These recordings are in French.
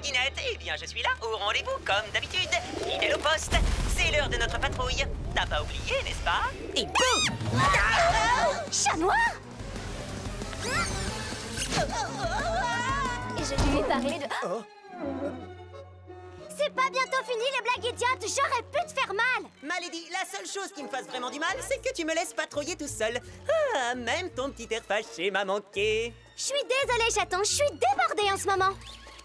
Eh bien, je suis là, au rendez-vous, comme d'habitude. Fidèle au poste. C'est l'heure de notre patrouille. T'as pas oublié, n'est-ce pas? Et boum Chat noir Et je lui ai parlé de... C'est pas bientôt fini les blagues idiotes J'aurais pu te faire mal Malédie, la seule chose qui me fasse vraiment du mal, c'est que tu me laisses patrouiller tout seul. Ah, même ton petit air fâché m'a manqué. Je suis désolée, chaton, je suis débordée en ce moment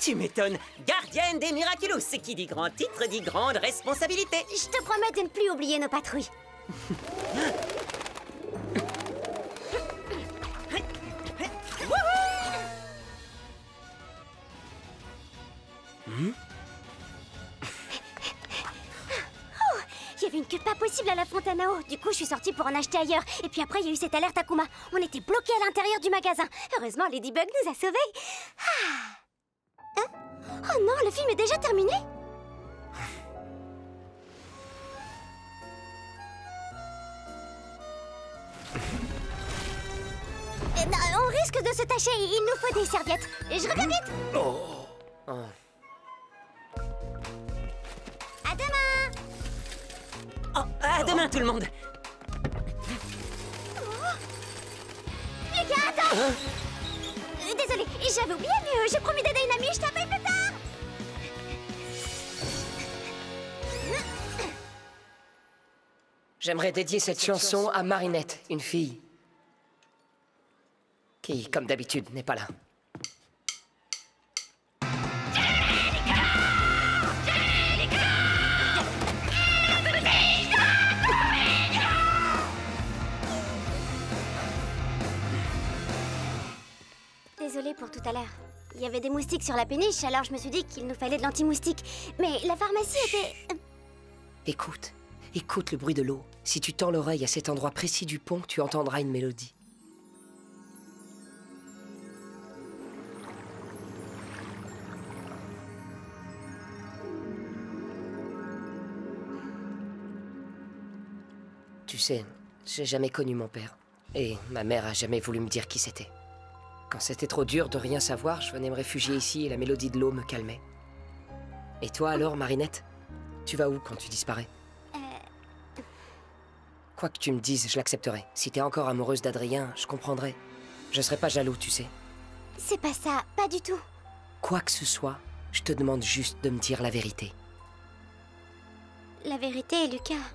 Tu m'étonnes. Gardienne des Miraculous, c'est qui dit grand titre dit grande responsabilité. Je te promets de ne plus oublier nos patrouilles. Oh, Il y avait une queue pas possible à la fontaine à eau. Du coup, je suis sortie pour en acheter ailleurs. Et puis après, il y a eu cette alerte Akuma. On était bloqués à l'intérieur du magasin. Heureusement, Ladybug nous a sauvés. Ah. Hein? Oh non, le film est déjà terminé? Eh ben, On risque de se tâcher. Il nous faut des serviettes. Et je reviens vite. À demain Oh, à demain tout le monde. Lucas, attends Désolée, j'avais oublié, mais euh, j'ai promis d'aider une amie, je t'appelle plus tard J'aimerais dédier cette chanson à Marinette, une fille. Qui, comme d'habitude, n'est pas là. Désolée pour tout à l'heure. Il y avait des moustiques sur la péniche, alors je me suis dit qu'il nous fallait de l'anti-moustique. Mais la pharmacie était... Écoute, écoute le bruit de l'eau. Si tu tends l'oreille à cet endroit précis du pont, tu entendras une mélodie. Tu sais, j'ai jamais connu mon père. Et ma mère a jamais voulu me dire qui c'était. Quand c'était trop dur de rien savoir, je venais me réfugier ici et la mélodie de l'eau me calmait. Et toi alors, Marinette Tu vas où quand tu disparais? Quoi que tu me dises, je l'accepterai. Si t'es encore amoureuse d'Adrien, je comprendrai. Je serai pas jaloux, tu sais. C'est pas ça, pas du tout. Quoi que ce soit, je te demande juste de me dire la vérité. La vérité, Lucas,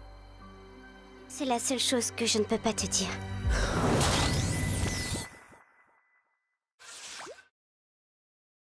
c'est la seule chose que je ne peux pas te dire.